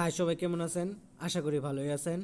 High, সবাই কেমন আছেন? আশা করি ভালোই আছেন।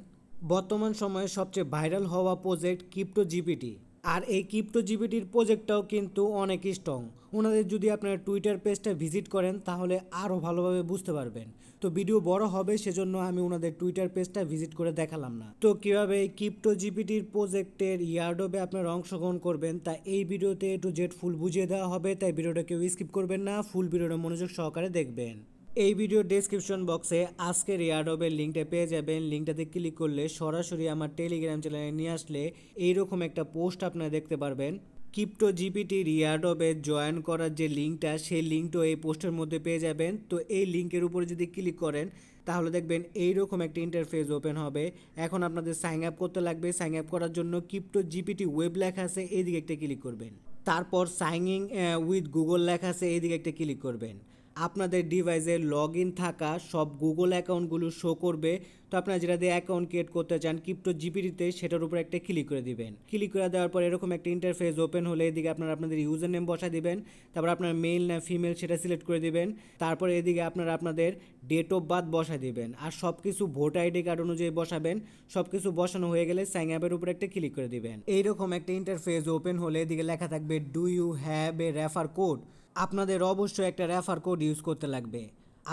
বর্তমান সময়ে সবচেয়ে ভাইরাল হওয়া প্রজেক্ট ক্রিপ্টো জিপিটি আর এই ক্রিপ্টো জিপিটির প্রজেক্টটাও কিন্তু অনেক স্ট্রং ওনাদের যদি আপনারা টুইটার পেজটা ভিজিট করেন, তাহলে আরও ভালোভাবে বুঝতে পারবেন। তো ভিডিও বড় হবে, সেজন্য আমি ওনাদের টুইটার পেজটা ভিজিট করে দেখালাম না। তো কীভাবে এই ক্রিপ্টো জিপিটির প্রজেক্টের ইয়ার্ডবে আপনারা অংশগ্রহণ করবেন, তা এই ভিডিওতে একটু জেড ফুল বুঝিয়ে দেওয়া হবে। তাই ভিডিওটা কেউ স্কিপ করবেন না ফুল ভিডিওটা মনোযোগ সহকারে দেখবেন। এই ভিডিও ডেসক্রিপশন বক্সে আজকের ইয়ারডবের লিঙ্কটা পেয়ে যাবেন। লিঙ্কটাতে ক্লিক করলে সরাসরি আমার টেলিগ্রাম চ্যানেলে নিয়ে আসলে এইরকম একটা পোস্ট আপনারা দেখতে পারবেন। ক্রিপ্টো জিপিটি ইয়ারডবে জয়েন করার যে লিঙ্কটা সেই লিঙ্কটাও এই পোস্টের মধ্যে পেয়ে যাবেন। তো এই লিঙ্কের উপরে যদি ক্লিক করেন, তাহলে দেখবেন এইরকম একটা ইন্টারফেস ওপেন হবে। এখন আপনাদের সাইন আপ করতে লাগবে। সাইন আপ করার জন্য ক্রিপ্টো জিপিটি ওয়েব লেখা আছে, এইদিকে একটা ক্লিক করবেন। তারপর সাইনিং উইথ গুগল লেখা আছে, এইদিকে একটা ক্লিক করবেন। আপনাদের ডিভাইসে লগ ইন থাকা সব গুগল অ্যাকাউন্টগুলো শো করবে। তো আপনারা যেটা দিয়ে অ্যাকাউন্ট ক্রিয়েট করতে চান ক্রিপ্টো জিপিটিতে সেটার উপর একটা ক্লিক করে দিবেন। ক্লিক করে দেওয়ার পর এরকম একটা ইন্টারফেস ওপেন হলে এদিকে আপনারা আপনাদের ইউজার নেম বসা দিবেন, তারপর আপনার মেল না ফিমেল সেটা সিলেক্ট করে দিবেন, তারপর এদিকে আপনারা আপনাদের ডেট অফ বার্থ বসা দিবেন। আর সব কিছু ভোট আইডি কার্ড অনুযায়ী বসাবেন সব কিছু বসানো হয়ে গেলে সাইন অ্যাপের উপর একটা ক্লিক করে দিবেন। এইরকম একটা ইন্টারফেস ওপেন হলে এদিকে লেখা থাকবে do you have a refer code আপনাদের অবশ্যই একটা রেফার কোড ইউজ করতে লাগবে।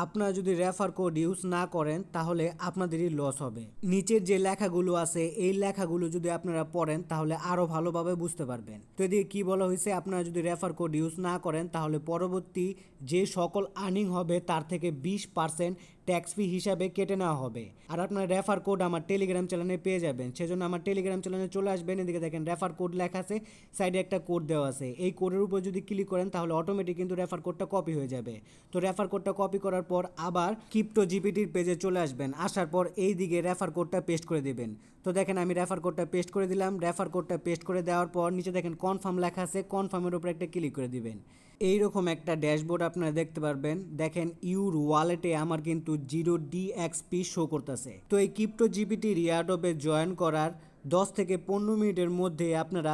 আপনারা যদি রেফার কোড ইউজ না করেন, তাহলে আপনাদেরই লস হবে। নিচের যে লেখাগুলো আছে, এই লেখাগুলো যদি আপনারা পড়েন, তাহলে আরও ভালোভাবে বুঝতে পারবেন। তো এদিকে কী বলা হয়েছে? আপনারা যদি রেফার কোড ইউজ না করেন, তাহলে পরবর্তী যে সকল আর্নিং হবে, তার থেকে বিশ পার্সেন্ট ট্যাক্স ফি হিসাবে কেটে নেওয়া হবে। আর আপনার রেফার কোড আমার টেলিগ্রাম চ্যানেলে পেয়ে যাবেন। সেজন্য আমার টেলিগ্রাম চ্যানেলে চলে আসবেন, এদিকে দেখেন রেফার কোড লেখা আছে, সাইডে একটা কোড দেওয়া আছে। এই কোডের উপর যদি ক্লিক করেন, তাহলে অটোমেটিক কিন্তু রেফার কোডটা কপি হয়ে যাবে। তো রেফার কোডটা কপি করার পর আবার ক্রিপ্টো জিপিটির পেজে চলে আসবেন। আসার পর এই দিকে রেফার কোডটা পেস্ট করে দিবেন। তো দেখেন আমি রেফার কোডটা পেস্ট করে দিলাম। রেফার কোডটা পেস্ট করে দেওয়ার পর নিচে দেখেন কনফার্ম লেখা আছে কনফার্মের উপর একটা ক্লিক করে দিবেন। এইরকম একটা ড্যাশবোর্ড আপনারা দেখতে পারবেন। দেখেন, ইউর ওয়ালেটে আমার কিন্তু জিরো ডিএক্সপি শো করতেছে। তো এই ক্রিপ্টো জিপিটি রিয়াডবে জয়েন করার দশ থেকে পনেরো মিনিটের মধ্যে আপনারা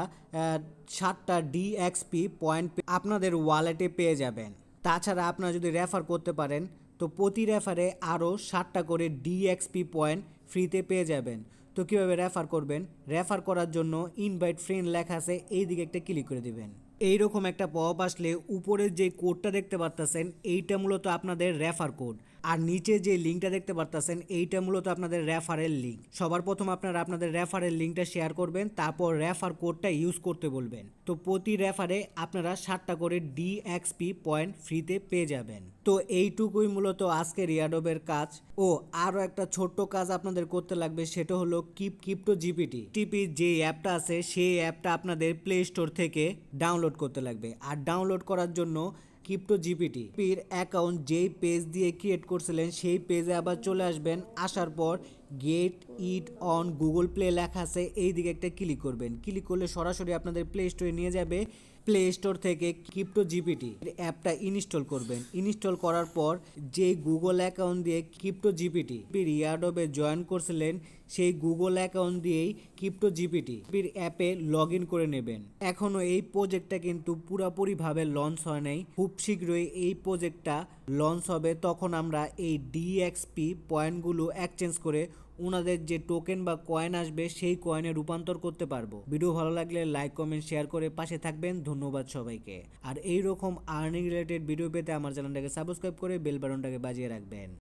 সাতটা ডিএক্সপি পয়েন্ট আপনাদের ওয়ালেটে পেয়ে যাবেন। তাছাড়া আপনারা যদি রেফার করতে পারেন, তো প্রতি রেফারে আরও ষাটটা করে ডিএক্সপি পয়েন্ট ফ্রিতে পেয়ে যাবেন। তো কীভাবে রেফার করবেন? রেফার করার জন্য ইনভাইট ফ্রেন্ড লেখা আছে এই দিকে একটা ক্লিক করে দিবেন। এইরকম একটা পপ আসলে উপরের যে কোডটা দেখতে পারতেছেন এইটা মূলত আপনাদের রেফার কোড আর নিচে যে লিঙ্কটা দেখতে পারতেছেন, এইটা মূলত আপনাদের রেফারের লিঙ্ক সবার প্রথম আপনারা আপনাদের রেফারের লিঙ্কটা শেয়ার করবেন, তারপর রেফার কোডটা ইউজ করতে বলবেন। তো প্রতি রেফারে আপনারা সাতটা করে ডিএক্সপি পয়েন্ট ফ্রিতে পেয়ে যাবেন। তো এইটুকুই মূলত আজকে রিয়াডবের কাজ। ও আরও একটা ছোট্ট কাজ আপনাদের করতে লাগবে, সেটা হলো কিপ ক্রিপ্টো জিপিটি টিপি যে অ্যাপটা আছে, সেই অ্যাপটা আপনাদের প্লে স্টোর থেকে ডাউনলোড করতে লাগবে। আর ডাউনলোড করার জন্য ক্রিপ্টো জিপিটি পির অ্যাকাউন্ট যেই পেজ দিয়ে ক্রিয়েট করছিলেন, সেই পেজে আবার চলে আসবেন, আসার পর get it on Google Play লেখা আছে এই দিকে একটা ক্লিক করবেন। ক্লিক করলে সরাসরি আপনাদের প্লে স্টোরে নিয়ে যাবে। প্লে স্টোর থেকে ক্রিপ্টো জিপিটি অ্যাপটা ইনস্টল করবেন। ইনস্টল করার পর যে গুগল অ্যাকাউন্ট দিয়ে ক্রিপ্টো জিপিটি ইয়ারডবে জয়েন করছিলেন, সেই গুগল অ্যাকাউন্ট দিয়েই ক্রিপ্টো জিপিটি অ্যাপে লগ করে নেবেন। এখনও এই প্রজেক্টটা কিন্তু পুরোপুরিভাবে লঞ্চ হয় নাই। খুব শীঘ্রই এই প্রজেক্টটা লঞ্চ হবে, তখন আমরা এই ডিএক্সপি পয়েন্টগুলো এক্সচেঞ্জ করে ওনাদের যে টোকেন বা কয়েন আসবে, সেই কয়েনে রূপান্তর করতে পারব। ভিডিও ভালো লাগলে লাইক কমেন্ট শেয়ার করে পাশে থাকবেন। ধন্যবাদ সবাইকে। আর এই রকম আর্নিং রিলেটেড ভিডিও পেতে আমার চ্যানেলটাকে সাবস্ক্রাইব করে বেল বাটনটাকে বাজিয়ে রাখবেন।